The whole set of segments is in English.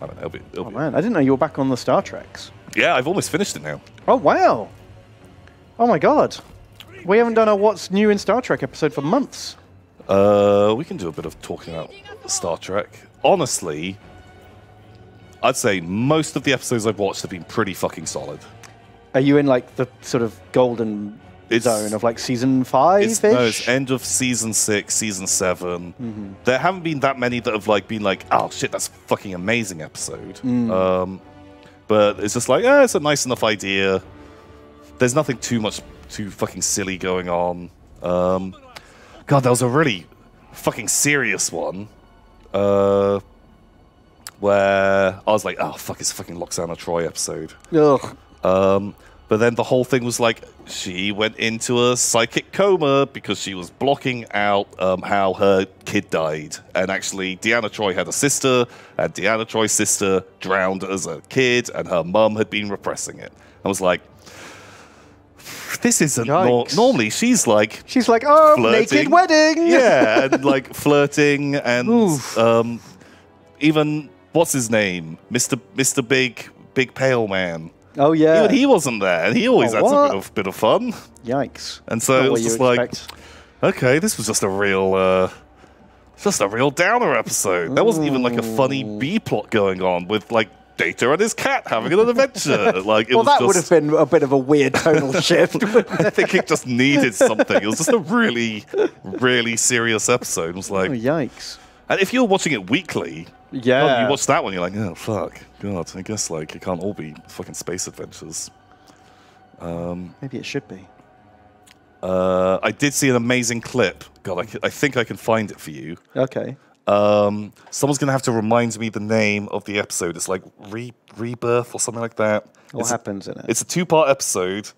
I don't know. It'll be, it'll Oh be- man, I didn't know you were back on the Star Treks. Yeah, I've almost finished it now. Oh wow. Oh my god. We haven't done a what's new in Star Trek episode for months. Uh, we can do a bit of talking about Star Trek. Honestly, I'd say most of the episodes I've watched have been pretty fucking solid. Are you in like the sort of golden It's- zone of like season five It's, no, it's end of season six, season 7 Mm-hmm. There haven't been that many that have like been like, oh shit, that's a fucking amazing episode. Mm. Um, but it's just like, yeah, it's a nice enough idea. There's nothing too much too fucking silly going on. Um, God, there was a really fucking serious one. Uh, where I was like, oh fuck, it's a fucking Lwaxana Troi episode. Ugh. Um, but then the whole thing was like she went into a psychic coma because she was blocking out um, how her kid died. And actually, Deanna Troi had a sister, and Deanna Troi's sister drowned as a kid, and her mum had been repressing it. I was like, this isn't nor- normally. She's like She's like, oh, flirting. naked wedding. Yeah, and like flirting and um, even what's his name, Mister Mister Big Big Pale Man. Oh yeah. Even he wasn't there, and he always Oh, had a bit of bit of fun. Yikes. And so Not it was just like, expect. okay, this was just a real, uh, just a real downer episode. There wasn't even like a funny B plot going on with like Data and his cat having an adventure. like it well, that would have been a bit of a weird tonal shift. I think it just needed something. It was just a really, really serious episode. It was like, oh, yikes. and if you're watching it weekly, Yeah. God, you watch that one, you're like, oh fuck, God, I guess like it can't all be fucking space adventures. Um, Maybe it should be. Uh, I did see an amazing clip. God, I think I can find it for you. Okay. Um, someone's gonna have to remind me the name of the episode. It's like Re- Rebirth or something like that. What it's, happens in it? It's a two-part episode.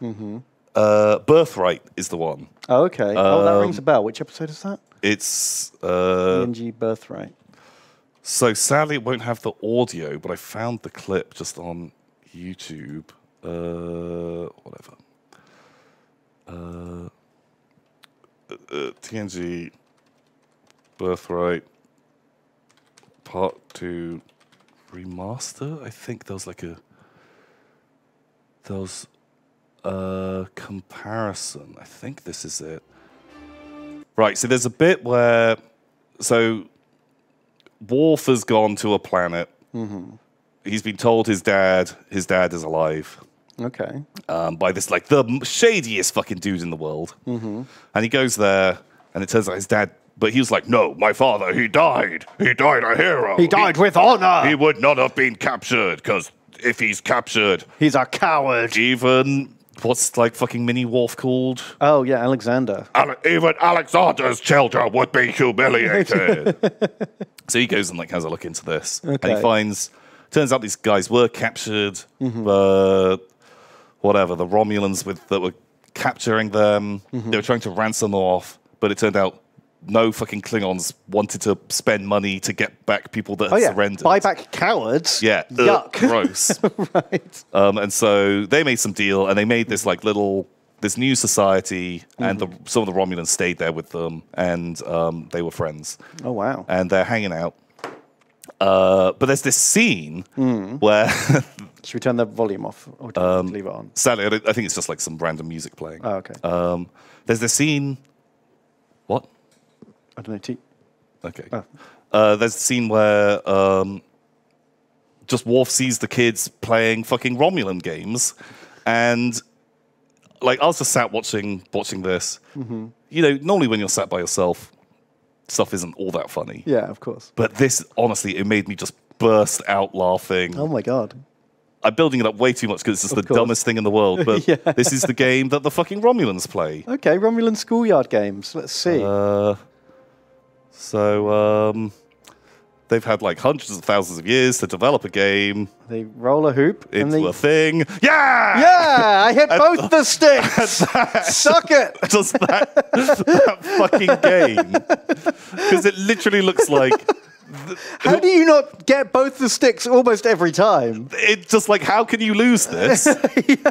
Uh, Birthright is the one. oh, okay. oh, that um, rings a bell. Which episode is that? It's uh, TNG Birthright. So sadly it won't have the audio, but I found the clip just on YouTube. Uh, whatever. Uh, uh, TNG Birthright Part Two remaster. I think there was like a there was a comparison. I think this is it. Right. So there's a bit where so Worf has gone to a planet. He's been told his dad his dad is alive Okay. um, by this like the shadiest fucking dude in the world. Mm-hmm. And he goes there, and it turns out his dad. But he was like, "No, my father, he died. He died a hero. He died with honor. He would not have been captured because if he's captured, He's a coward. even what's like fucking mini Worf called? Oh yeah, Alexander. Ale- even Alexander's children would be humiliated. So he goes and like has a look into this, and he finds. Turns out these guys were captured, but whatever the Romulans with that were capturing them, they were trying to ransom them off, but it turned out no fucking Klingons wanted to spend money to get back people that had Oh yeah. surrendered. Buy back cowards. Yeah, uh, Yuck. gross. right. Um, and so they made some deal, and they made this like little this new society, and the, Mm-hmm. some of the Romulans stayed there with them, and um, they were friends, Oh wow. and they're hanging out. Uh, but there's this scene Hmm. where, Should we turn the volume off or Um, leave it on? sadly, I, I think it's just like some random music playing. Oh okay. Um, there's this scene. What? I don't know. T- Okay. Oh. Uh, there's a scene where um, just Worf sees the kids playing fucking Romulan games, and like I was just sat watching watching this. Mm-hmm. You know, normally when you're sat by yourself, stuff isn't all that funny. yeah, of course. But this, honestly, it made me just burst out laughing. Oh my god. I'm building it up way too much because it's just Of the course. dumbest thing in the world. But Yeah. this is the game that the fucking Romulans play. Okay, Romulan schoolyard games. Let's see. Uh, so um, they've had like hundreds of thousands of years to develop a game they roll a hoop and into they. a thing. Yeah, Yeah, I hit both the sticks. Suck it. Does that, that fucking game because it literally looks like How do you not get both the sticks almost every time? it. Just like how can you lose this?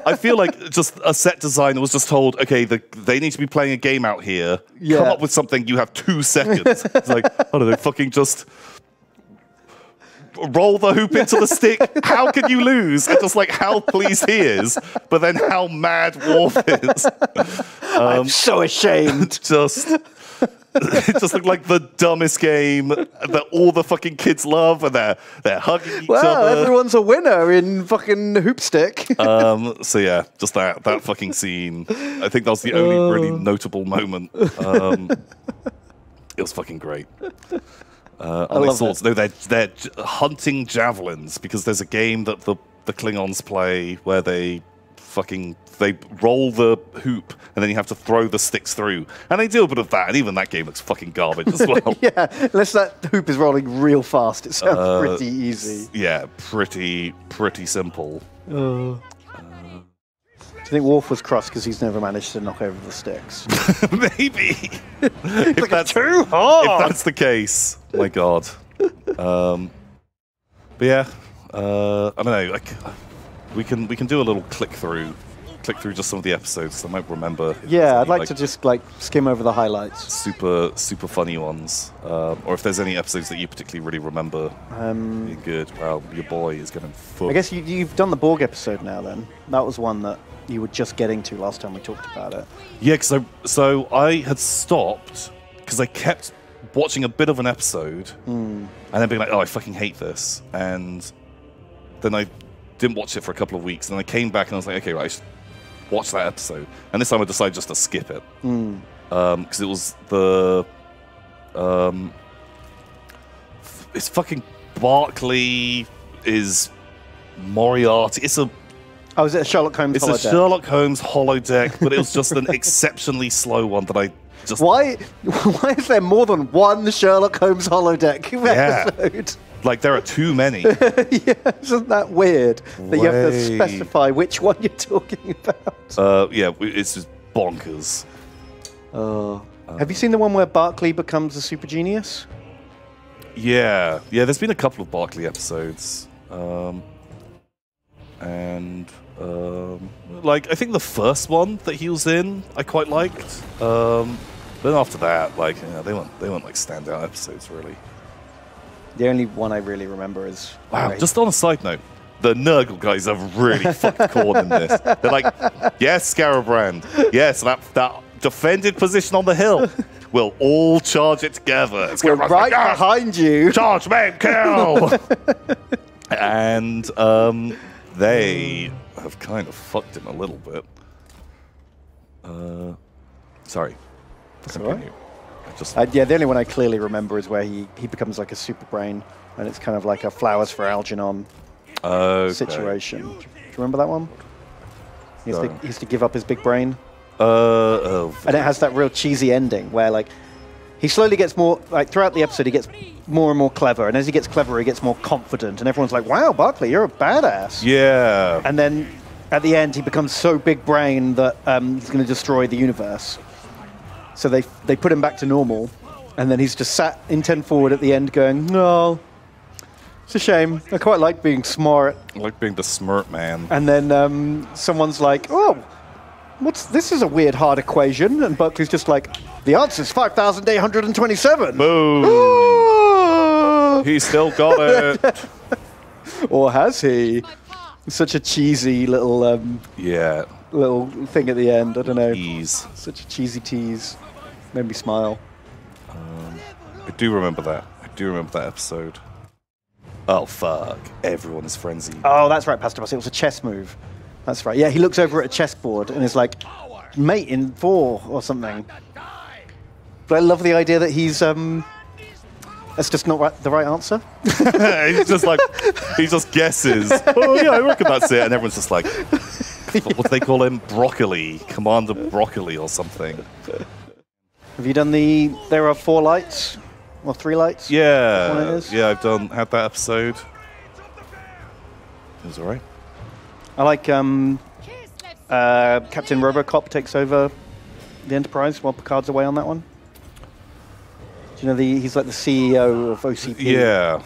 I feel like just a set designer was just told, okay, the, they need to be playing a game out here. Come up with something. You have two seconds. It's like I don't know, fucking just roll the hoop into the stick. How can you lose? And just like how pleased he is, but then how mad Worf is. I'm so ashamed. Just it just looked like the dumbest game that all the fucking kids love, and they're they're hugging each Well, other. everyone's a winner in fucking hoopstick. Um, so yeah, just that that fucking scene. I think that was the only really notable moment. Um, it was fucking great. Uh, they love swords. it. No, they're they're hunting javelins because there's a game that the the Klingons play where they fucking they roll the hoop and then you have to throw the sticks through, and they do a bit of that. And even that game looks fucking garbage as well. yeah, unless that hoop is rolling real fast, it sounds Uh, pretty easy. yeah, pretty pretty simple. Do you think Worf was cross because he's never managed to knock over the sticks? Maybe. if that's too hard. if that's the case, my god. Um, but yeah, uh, I don't know. Like, we can we can do a little click through, click through just some of the episodes. I might remember. if there's yeah, I'd any, like, to just like skim over the highlights. super super funny ones, um, or if there's any episodes that you particularly really remember Um, good. Well, your boy is getting fucked. I guess you, you've done the Borg episode now. Then that was one that you were just getting to last time we talked about it. Yeah, because I, so I had stopped because I kept watching a bit of an episode hmm. and then being like, oh, I fucking hate this. And then I didn't watch it for a couple of weeks. And I came back and I was like, okay, right, I should watch that episode. And this time I decided just to skip it hmm. um, because it was the. Um, it's fucking Barkley is Moriarty. It's a Oh, is it a Sherlock Holmes it's a? Sherlock Holmes holodeck, but it was just an exceptionally slow one that I just Why? Why is there more than one Sherlock Holmes holodeck Yeah. episode? like there are too many. yeah, isn't that weird that you have to specify which one you're talking about? uh, yeah, it's just bonkers. Oh. have you seen the one where Barkley becomes a super genius? Yeah, yeah. There's been a couple of Barkley episodes, um, and um, like I think the first one that he was in, I quite liked. Um, then after that, like yeah, they weren't they weren't like standout episodes really. The only one I really remember is Wow. Just on a side note, the Nurgle guys are really fucking corn in this. They're like, yes, Skarbrand. Yes, that that defended position on the hill. We'll all charge it together. we're right like, behind you. Charge, man, kill! and um, they have kind of fucked him a little bit. Uh, sorry. all right. I just Uh, yeah, the only one I clearly remember is where he, he becomes like a super brain, and it's kind of like a flowers for Algernon okay. situation. Do you remember that one? He has, to, he has to give up his big brain, Uh, oh, and it has that real cheesy ending where like he slowly gets more like throughout the episode he gets more and more clever, and as he gets cleverer, he gets more confident, and everyone's like, "Wow, Barkley, you're a badass." yeah. And then at the end, he becomes so big brain that um, he's going to destroy the universe. So they they put him back to normal, and then he's just sat in ten forward at the end, going, "No, it's a shame. I quite like being smart." I like being the smart man. And then um, someone's like, "Oh, what's this? Is a weird hard equation?" And Buckley's just like, "The answer's five thousand eight hundred and twenty-seven. Boom! He still got it. Or has he? Such a cheesy little um, yeah. little thing at the end. I don't know. Ease. Such a cheesy tease. Made me smile. I do remember that. I do remember that episode. Oh fuck! Everyone is frenzied. Oh, that's right, Pastor Boss. It was a chess move. That's right. Yeah, he looks over at a chessboard and is like, mate in four or something. But I love the idea that he's um. That's just not right, the right answer. He's just like he just guesses. Oh yeah, I reckon that's it, and everyone's just like, what do they call him? Broccoli, Commander Broccoli, or something. Have you done the? There are four lights, or three lights. Yeah, yeah. I've done had that episode. It was alright. I like um. Uh, Captain RoboCop takes over the Enterprise while Picard's away on that one. Do you know the? He's like the CEO of OCP. Yeah,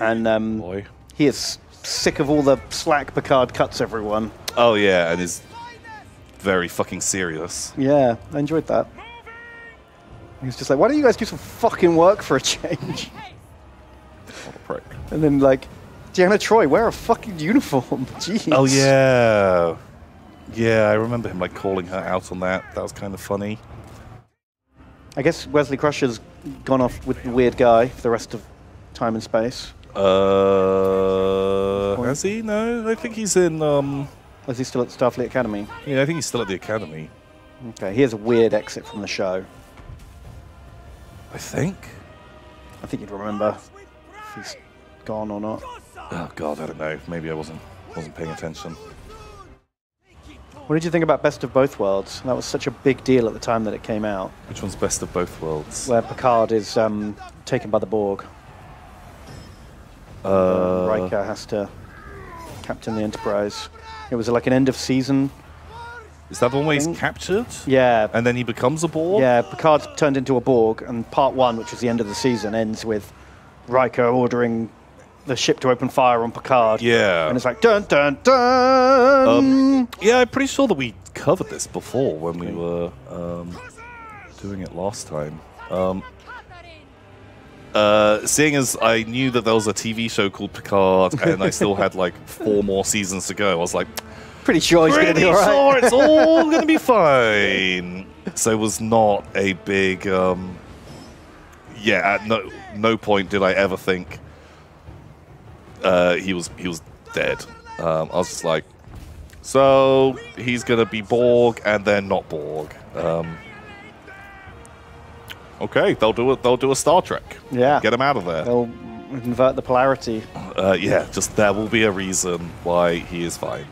And um, he is sick of all the slack Picard cuts everyone. Oh yeah, and is very fucking serious. Yeah, I enjoyed that. He was just like, why don't you guys do some fucking work for a change? What a prick. And then like, Deanna Troi, wear a fucking uniform. Jeez. Oh yeah, yeah. I remember him like calling her out on that. That was kind of funny. I guess Wesley Crusher's gone off with the weird guy for the rest of time and space. Uh, has he? No, I think he's in. Um, Is he still at Starfleet Academy? yeah, I think he's still at the academy. Okay, he has a weird exit from the show. I think. I think you'd remember if he's gone or not. Oh God, I don't know. Maybe I wasn't wasn't paying attention. What did you think about Best of Both Worlds? That was such a big deal at the time that it came out, Which one's best of both worlds? where Picard is um, taken by the Borg. Uh, Riker has to captain the Enterprise. It was like an end of season. is that one where he's captured Yeah, and then he becomes a Borg? yeah. Picard's turned into a Borg, and part one, which was the end of the season, ends with Riker ordering the ship to open fire on Picard. Yeah. and it's like dun dun dun. Um, yeah, I'm pretty sure that we covered this before when we were um, doing it last time. Um, uh, seeing as I knew that there was a TV show called Picard and I still had like four more seasons to go, I was like, pretty sure he's going to do all right. sure it's all going to be fine. So it was not a big. Um, yeah, at no no point did I ever think uh, he was he was dead. Um, I was just like, so he's gonna be Borg and then not Borg. Um, okay, they'll do it. They'll do a Star Trek. Yeah. get him out of there. They'll invert the polarity. Uh, yeah, just there will be a reason why he is fine.